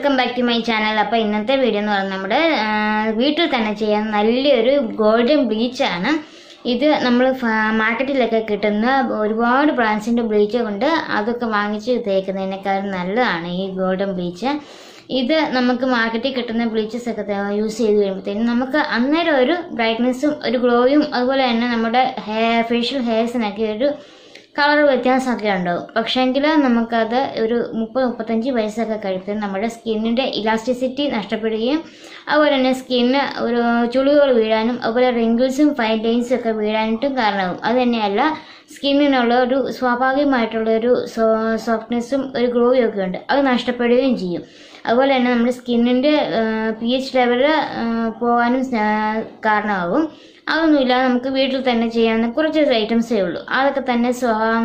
To my channel അപ്പോൾ ഇന്നത്തെ video എന്ന് പറഞ്ഞാൽ നമ്മുടെ വീട്ടിൽ തന്നെ ചെയ്യാൻ നല്ലൊരു ഗോൾഡൻ ബ്ലീച്ചാണ് ഇത് നമ്മൾ മാർക്കറ്റിലൊക്കെ കിട്ടുന്ന ഒരുപാട് ബ്രാൻഡ്സിന്റെ ബ്ലീച്ച് കൊണ്ട് അതൊക്കെ വാങ്ങിച്ച് തേക്കുന്നതിനേക്കാളും നല്ലതാണ് ഈ ഗോൾഡൻ ബ്ലീച്ച് ഇത് നമുക്ക് മാർക്കറ്റിൽ കിട്ടുന്ന ബ്ലീച്ചസ് ഒക്കെ യൂസ് ചെയ്ത് കഴിയുമ്പോഴത്തേനും നമുക്ക് അന്നേരം ഒരു ബ്രൈറ്റ്നെസ്സും ഒരു ഗ്ലോയും അതുപോലെ തന്നെ നമ്മുടെ ഹെയർ ഫേഷ്യൽ ഹെയർസിനൊക്കെ ഒരു കളർ വ്യത്യാസമൊക്കെ ഉണ്ടാവും പക്ഷേങ്കിൽ നമുക്കത് ഒരു മുപ്പത് മുപ്പത്തഞ്ച് വയസ്സൊക്കെ കഴിയുമ്പോൾ നമ്മുടെ സ്കിന്നിന്റെ ഇലാസ്റ്റിസിറ്റി നഷ്ടപ്പെടുകയും അതുപോലെ തന്നെ സ്കിന്നിന് ഒരു ചുളിവുകൾ വീഴാനും അതുപോലെ റിങ്കിൾസും ഫൈൻ ലൈൻസും ഒക്കെ വീഴാനായിട്ടും കാരണമാകും. അത് തന്നെയല്ല സ്കിന്നിനുള്ള ഒരു സ്വാഭാവികമായിട്ടുള്ള ഒരു സോഫ്റ്റ്നെസ്സും ഒരു ഗ്ലോയും ഒക്കെ ഉണ്ട്. അത് നഷ്ടപ്പെടുകയും ചെയ്യും. അതുപോലെ തന്നെ നമ്മുടെ സ്കിന്നിന്റെ പി എച്ച് ലെവൽ പോകാനും കാരണമാകും. അതൊന്നുമില്ല നമുക്ക് വീട്ടിൽ തന്നെ ചെയ്യാവുന്ന കുറച്ച് ഐറ്റംസേ ഉള്ളൂ. അതൊക്കെ തന്നെ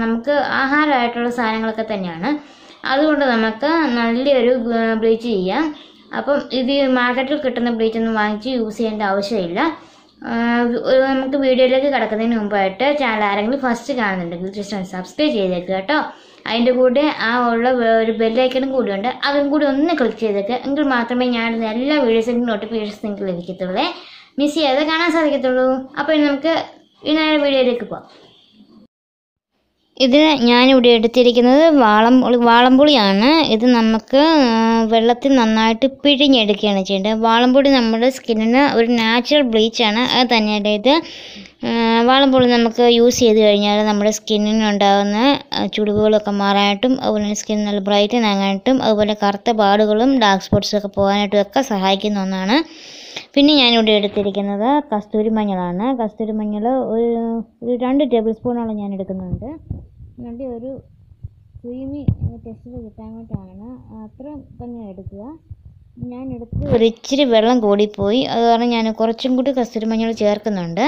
നമുക്ക് ആഹാരമായിട്ടുള്ള സാധനങ്ങളൊക്കെ തന്നെയാണ്. അതുകൊണ്ട് നമുക്ക് നല്ലൊരു ബ്ലീച്ച് ചെയ്യാം. അപ്പം ഇത് മാർക്കറ്റിൽ കിട്ടുന്ന ബ്ലീച്ചൊന്നും വാങ്ങിച്ച് യൂസ് ചെയ്യേണ്ട ആവശ്യമില്ല. നമുക്ക് വീഡിയോയിലേക്ക് കിടക്കുന്നതിന് മുമ്പായിട്ട് ചാനൽ ആരെങ്കിലും ഫസ്റ്റ് കാണുന്നുണ്ടെങ്കിൽ ജസ്റ്റ് ഒന്ന് സബ്സ്ക്രൈബ് ചെയ്തേക്കുക കേട്ടോ. അതിന്റെ കൂടെ ആ ഉള്ള ഒരു ബെല്ലൈക്കണും കൂടിയുണ്ട് അതും കൂടി ഒന്ന് ക്ലിക്ക് ചെയ്തേക്കുക എങ്കിൽ മാത്രമേ ഞാൻ എല്ലാ വീഡിയോസിന്റെ നോട്ടിഫിക്കേഷൻസ് നിങ്ങൾക്ക് ലഭിക്കത്തുള്ളൂ മിസ് ചെയ്യാതെ കാണാൻ സാധിക്കത്തുള്ളൂ. അപ്പോൾ നമുക്ക് ഈ വീഡിയോയിലേക്ക് പോകാം ഇത് ഞാനിവിടെ എടുത്തിരിക്കുന്നത് വാളംപുളി വാളംപുളിയാണ്. ഇത് നമുക്ക് വെള്ളത്തിൽ നന്നായിട്ട് പിഴിഞ്ഞെടുക്കുകയാണ് ചെയ്യേണ്ടത്. വാളംപുളി നമ്മുടെ സ്കിന്നിന് ഒരു നാച്ചുറൽ ബ്ലീച്ചാണ് അത് തന്നെയല്ല ഇത്? വാളംപുളി നമുക്ക് യൂസ് ചെയ്ത് കഴിഞ്ഞാൽ നമ്മുടെ സ്കിന്നിനുണ്ടാകുന്ന ചുളിവുകളൊക്കെ മാറാനായിട്ടും അതുപോലെ സ്കിൻ നല്ല ബ്രൈറ്റൻ ആകാനായിട്ടും അതുപോലെ കറുത്ത പാടുകളും ഡാർക്ക് സ്പോട്ട്സും ഒക്കെ പോകാനായിട്ടും ഒക്കെ സഹായിക്കുന്ന ഒന്നാണ്. പിന്നെ ഞാനിവിടെ എടുത്തിരിക്കുന്നത് കസ്തൂരി മഞ്ഞളാണ്. കസ്തൂരി മഞ്ഞൾ ഒരു ഒരു രണ്ട് ടേബിൾ സ്പൂണോളം ഞാൻ എടുക്കുന്നുണ്ട്. നല്ല ഒരു ക്രീമി ടെക്സ്ചർ കിട്ടാൻ വേണ്ടിയിട്ടാണ്. അത്ര തന്നെ എടുക്കുക. ഞാൻ എടുത്ത് ഒരു ഇച്ചിരി വെള്ളം കൂടിപ്പോയി. അത് കാരണം ഞാൻ കുറച്ചും കൂടി കസ്തൂരി മഞ്ഞൾ ചേർക്കുന്നുണ്ട്.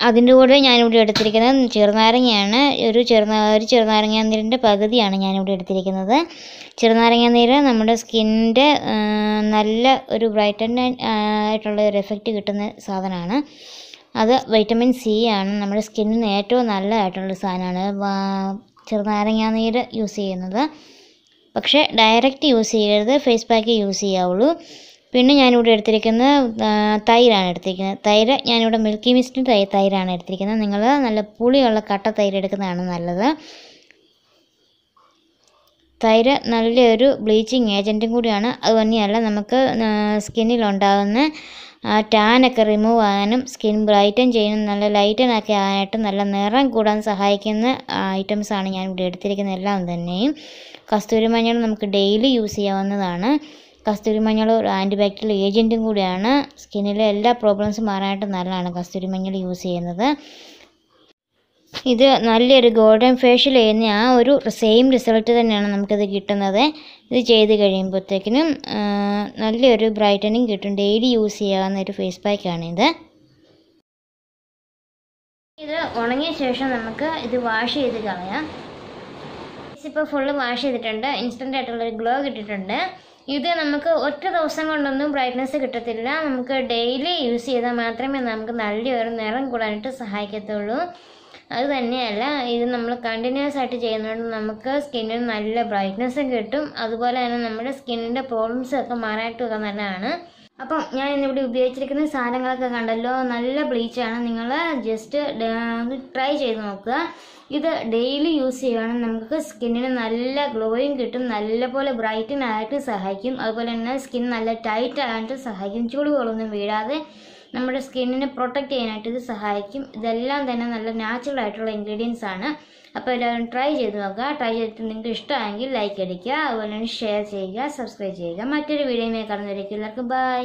അതിന്റെ കൂടെ ഞാനിവിടെ എടുത്തിരിക്കുന്നത് ചെറുനാരങ്ങയാണ്. ഒരു ചെറുനാ ഒരു ചെറുനാരങ്ങ നീരിന്റെ പകുതിയാണ് ഞാനിവിടെ എടുത്തിരിക്കുന്നത്. ചെറുനാരങ്ങ നീര് നമ്മുടെ സ്കിന്നിന്റെ നല്ല ഒരു ബ്രൈറ്റൻ ആയിട്ടുള്ള ഒരു എഫക്റ്റ് കിട്ടുന്ന സാധനമാണ്. അത് വൈറ്റമിൻ സി ആണ്. നമ്മുടെ സ്കിന്നിന് ഏറ്റവും നല്ലതായിട്ടുള്ള സാധനമാണ്. ചെറുനാരങ്ങ നീര് യൂസ് ചെയ്യുന്നത്. പക്ഷേ ഡയറക്റ്റ് യൂസ് ചെയ്യരുത്. ഫേസ് പാക്ക് യൂസ് ചെയ്യാവുള്ളൂ. പിന്നെ ഞാനിവിടെ എടുത്തിരിക്കുന്നത് തൈരാണ് എടുത്തിരിക്കുന്നത്. തൈര് ഞാനിവിടെ മിൽക്കി മിസ്റ്റിന്റെ തൈ തൈരാണ് എടുത്തിരിക്കുന്നത്. നിങ്ങൾ നല്ല പുളിയുള്ള കട്ട തൈര് എടുക്കുന്നതാണ് നല്ലത്. തൈര് നല്ലൊരു ബ്ലീച്ചിങ് ഏജന്റും കൂടിയാണ്. അത് തന്നെയല്ല നമുക്ക് സ്കിന്നിലുണ്ടാകുന്ന ടാനൊക്കെ റിമൂവ് ആകാനും സ്കിൻ ബ്രൈറ്റൻ ചെയ്യാനും നല്ല ലൈറ്റൻ ഒക്കെ ആകാനായിട്ട് നല്ല നിറം കൂടാൻ സഹായിക്കുന്ന ഐറ്റംസാണ് ഞാൻ ഇവിടെ എടുത്തിരിക്കുന്ന എല്ലാം തന്നെയും കസ്തൂരി മഞ്ഞൾ നമുക്ക് ഡെയിലി യൂസ് ചെയ്യാവുന്നതാണ്. കസ്തൂരി മഞ്ഞൾ ഒരു ആന്റി ബാക്ടീരിയൽ ഏജന്റും കൂടിയാണ്. സ്കിന്നിലെ എല്ലാ പ്രോബ്ലംസും മാറാനായിട്ട് നല്ലതാണ് കസ്തൂരി മഞ്ഞൾ യൂസ് ചെയ്യുന്നത്. ഇത് നല്ലൊരു ഗോൾഡൻ ഫേഷ്യൽ ചെയ്യുന്ന ആ ഒരു സെയിം റിസൾട്ട് തന്നെയാണ് നമുക്കിത് കിട്ടുന്നത്. ഇത് ചെയ്ത് കഴിയുമ്പോഴത്തേക്കിനും നല്ലൊരു ബ്രൈറ്റനിങ് കിട്ടും. ഡെയിലി യൂസ് ചെയ്യാവുന്ന ഒരു ഫേസ് പാക്കാണിത് ഇത്. ഉണങ്ങിയ ശേഷം നമുക്ക് ഇത് വാഷ് ചെയ്ത് കളയാം. ഇപ്പോൾ ഫുള്ള് വാഷ് ചെയ്തിട്ടുണ്ട്. ഇൻസ്റ്റന്റ് ആയിട്ടുള്ളൊരു ഗ്ലോ കിട്ടിയിട്ടുണ്ട്. ഇത് നമുക്ക് ഒറ്റ ദിവസം കൊണ്ടൊന്നും ബ്രൈറ്റ്നസ് കിട്ടത്തില്ല. നമുക്ക് ഡെയിലി യൂസ് ചെയ്താൽ മാത്രമേ നമുക്ക് നല്ലൊരു നിറം കൂടാനായിട്ട് സഹായിക്കത്തുള്ളൂ. അത് തന്നെയല്ല ഇത് നമ്മൾ കണ്ടിന്യൂസ് ആയിട്ട് ചെയ്യുന്നതുകൊണ്ട് നമുക്ക് സ്കിന്നിന് നല്ല ബ്രൈറ്റ്നസ്സും കിട്ടും. അതുപോലെ തന്നെ നമ്മുടെ സ്കിന്നിന്റെ പ്രോബ്ലംസൊക്കെ ഒക്കെ മാറാനായിട്ടൊക്കെ നല്ലതാണ്. അപ്പം ഞാൻ ഇന്നിവിടെ ഉപയോഗിച്ചിരിക്കുന്ന സാധനങ്ങളൊക്കെ കണ്ടല്ലോ നല്ല ബ്ലീച്ചാണ് നിങ്ങൾ ജസ്റ്റ് ട്രൈ ചെയ്ത് നോക്കുക. ഇത് ഡെയിലി യൂസ് ചെയ്യുകയാണെങ്കിൽ നമുക്ക് സ്കിന്നിന് നല്ല ഗ്ലോയും കിട്ടും നല്ലപോലെ ബ്രൈറ്റൻ ആയിട്ട് സഹായിക്കും. അതുപോലെ തന്നെ സ്കിൻ നല്ല ടൈറ്റ് ആയിട്ട് സഹായിക്കും. ചുളികളൊന്നും വീഴാതെ നമ്മുടെ സ്കിന്നിനെ പ്രൊട്ടക്റ്റ് ചെയ്യാനായിട്ട് ഇത് സഹായിക്കും. ഇതെല്ലാം തന്നെ നല്ല നാച്ചുറൽ ആയിട്ടുള്ള ഇൻഗ്രീഡിയൻസ് ആണ്. അപ്പോൾ എല്ലാവരും ട്രൈ ചെയ്ത് നോക്കുക. ട്രൈ ചെയ്തിട്ട് നിങ്ങൾക്ക് ഇഷ്ടമായെങ്കിൽ ലൈക്ക് അടിക്കുക. അതുപോലെ തന്നെ ഷെയർ ചെയ്യുക സബ്സ്ക്രൈബ് ചെയ്യുക. മറ്റൊരു വീഡിയോയുമായി കാണുന്നവരേക്കും എല്ലാവർക്കും ബൈ